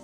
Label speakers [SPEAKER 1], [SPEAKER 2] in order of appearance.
[SPEAKER 1] you